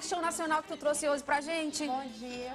paixão nacional que tu trouxe hoje pra gente? Bom dia.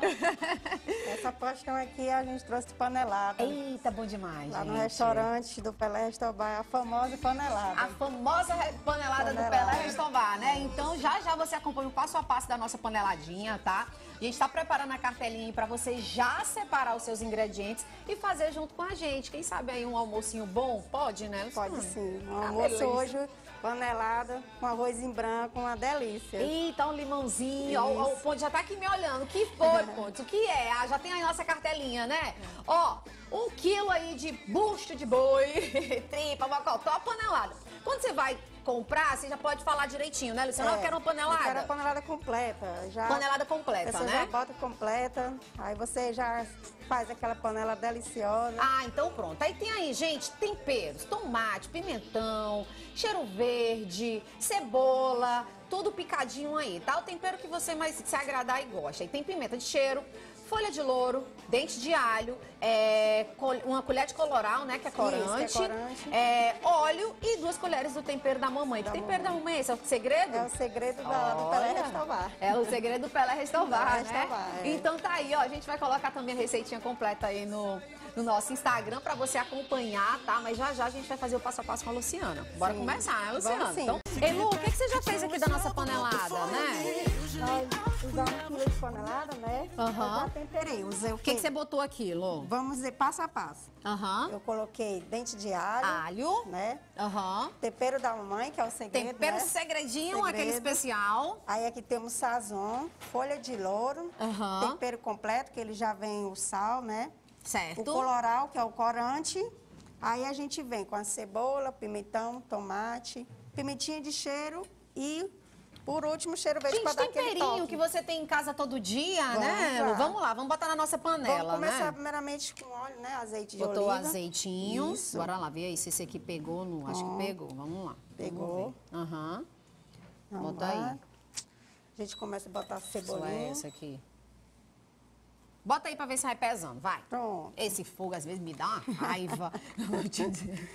Essa paixão aqui a gente trouxe panelada. Eita, bom demais, Lá no gente. restaurante do Pelé Restaurar, a famosa panelada. A famosa re- panelada, do Panelada. Pelé Restovar, né? Então já já você acompanha o passo a passo da nossa paneladinha, tá? A gente tá preparando a cartelinha aí pra você já separar os seus ingredientes e fazer junto com a gente. Quem sabe aí um almocinho bom? Pode, né? Pode Luciano? sim. Um Ah, almoço hoje, panelada, com arrozinho branco, uma delícia. Eita, um limãozinho. Ó, ó, o Ponte já tá aqui me olhando. O que foi, Ponte? O que é? Ah, já tem aí nossa cartelinha, né? Ó, um quilo aí de bucho de boi, tripa, mocotó, panelada. Quando você vai comprar, você já pode falar direitinho, né, Luciana? Eu quero uma panelada. É, Eu quero a panelada completa. Já, Panelada completa, Você né? já bota completa, aí você já faz aquela panela deliciosa. Ah, então pronto. Aí tem aí, gente, temperos, tomate, pimentão, cheiro verde, cebola, tudo picadinho aí, tá? O tempero que você mais se agradar e gosta. Aí tem pimenta de cheiro, folha de louro, dente de alho, é, uma colher de coloral, né, que é Isso, que é corante, corante. é, óleo e duas colheres do tempero da mamãe. Da que tempero da mamãe é esse? É o segredo? É o segredo da, do Pelé Restaurar. É o segredo do Pelé Restaurar, Pelé né? Restaurar, é. Então tá aí, ó. A gente vai colocar também a receitinha completa aí no, no nosso Instagram pra você acompanhar, tá? Mas já já a gente vai fazer o passo a passo com a Luciana. Bora Sim. começar, né, Luciana? Vamos sim. Então, Ei, Lu, o que, que você já fez aqui da nossa panelada, né? Nós usamos um quilo de panelada, né? Aham. Eu já temperei. Usei o O que, que você botou aqui, Lu? Vamos dizer passo a passo. Aham. Eu coloquei dente de alho, Alho. né? Aham. Tempero da mamãe, que é o segredo, Tempero né? segredinho, Segredo. aquele especial. Aí aqui temos sazon, folha de louro, Aham. tempero completo, que ele já vem o sal, né? Certo. O coloral, que é o corante. Aí a gente vem com a cebola, pimentão, tomate, pimentinha de cheiro e, por último, cheiro verde para dar aquele temperinho toque. que você tem em casa todo dia, Vamos né? lá. Vamos lá, vamos botar na nossa panela, Vamos começar né? primeiramente com óleo, né? Azeite de Botou oliva. azeitinho. Isso. Bora lá, vê aí se esse aqui pegou. Não, acho que pegou. Vamos lá. Pegou. Ver. Aham. Vamos Bota lá. aí. A gente começa a botar a Só é cebolinha. essa aqui. Bota aí pra ver se vai pesando, vai. Pronto. Esse fogo às vezes me dá uma raiva. Eu vou te dizer.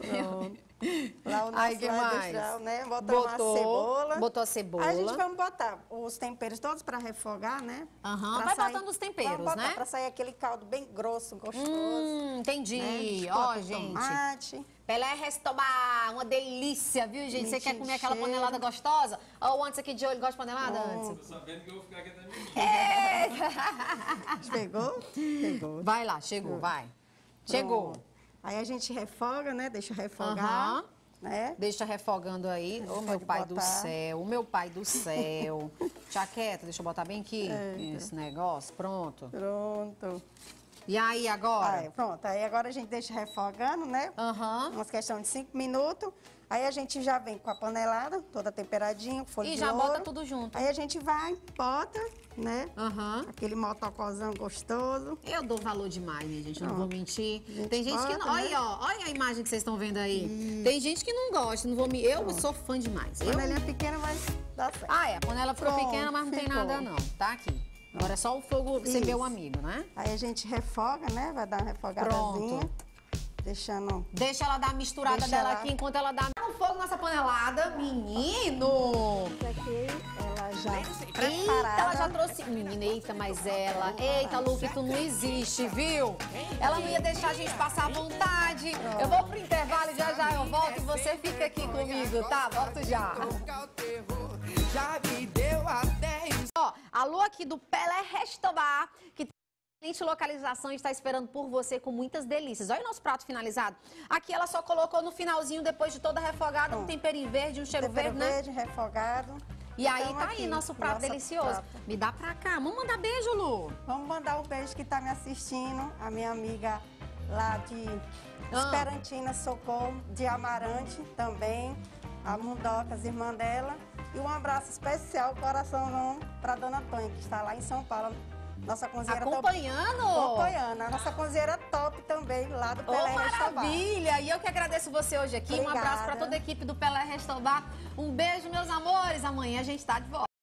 Pronto. Lá o nosso Aí, que mais? industrial, né? Botamos Botou, a cebola. botou a cebola. Aí a gente vai botar os temperos todos para refogar, né? Aham, Pra vai botando os temperos, vamos botar né? Pra sair aquele caldo bem grosso, gostoso. Hum, entendi. né? Ó, gente. Tomate. Pelé Restobar, uma delícia, viu, gente? Você quer comer aquela panelada gostosa? Ó, o antes aqui de olho gosta de panelada, antes. Tô sabendo que eu vou ficar aqui até meio Pegou? Pegou. Vai lá, chegou, vai. Chegou. Aí a gente refoga, né? Deixa refogar. Aham. Né? Deixa refogando aí. Ô, meu pode pai do botar. céu, o meu pai do céu. Chaqueta, deixa eu botar bem aqui esse negócio. Pronto. Pronto. E aí, agora? Aí, pronto. Aí agora a gente deixa refogando, né? Aham. Umas questão de cinco minutos. Aí a gente já vem com a panelada, toda temperadinha, folha E de já louro. bota tudo junto. Aí a gente vai, bota, né? Aham. Aquele motocozão gostoso. Eu dou valor demais, minha gente, eu não vou mentir. gente Tem gente que não. bota, Olha, né? ó, olha a imagem que vocês estão vendo aí. Tem gente que não gosta, não vou me. Eu sou fã demais. Eu... Panelinha pequena, mas dá certo. Ah, é, a panela ficou Pronto, pequena, mas não tem ficou. nada, não. Tá aqui. Agora é só o fogo Isso. meu amigo, né? Aí a gente refoga, né? Vai dar uma refogadazinha. Pronto. Deixando... Deixa ela dar a misturada Deixa dela ela- aqui enquanto ela dá no fogo nossa panelada. Menino! Isso aqui, ela já Eita, ela já trouxe. Menina, eita, mas ela. Eita, Lupe, tu não existe, viu? Ela não ia deixar a gente passar à vontade. Eu vou pro intervalo e já já eu volto e você fica aqui comigo, tá? Volto já. Já me deu até Ó, alô aqui do Pelé Restobar, que tem excelente localização e está esperando por você com muitas delícias. Olha o nosso prato finalizado. Aqui ela só colocou no finalzinho, depois de toda refogada, um temperinho verde, um cheiro verde, né? verde, refogado. E aí Então, tá aí aqui, nosso prato delicioso. prato. Me dá pra cá. Vamos mandar beijo, Lu. Vamos mandar um beijo que está me assistindo, a minha amiga lá de Ah. Esperantina Socorro, de Amarante também, a Mundocas, irmã dela. E um abraço especial, coraçãozão, para dona Tônia, que está lá em São Paulo. Nossa cozinheira Acompanhando? top. Acompanhando. A nossa cozinheira top também, lá do Pelé Restaurant. maravilha! E eu que agradeço você hoje aqui. Um Obrigada. abraço pra toda a equipe do Pelé Restaurar. Um beijo, meus amores. Amanhã a gente tá de volta.